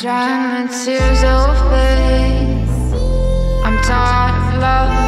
drowning tears of faith. I'm tired of love.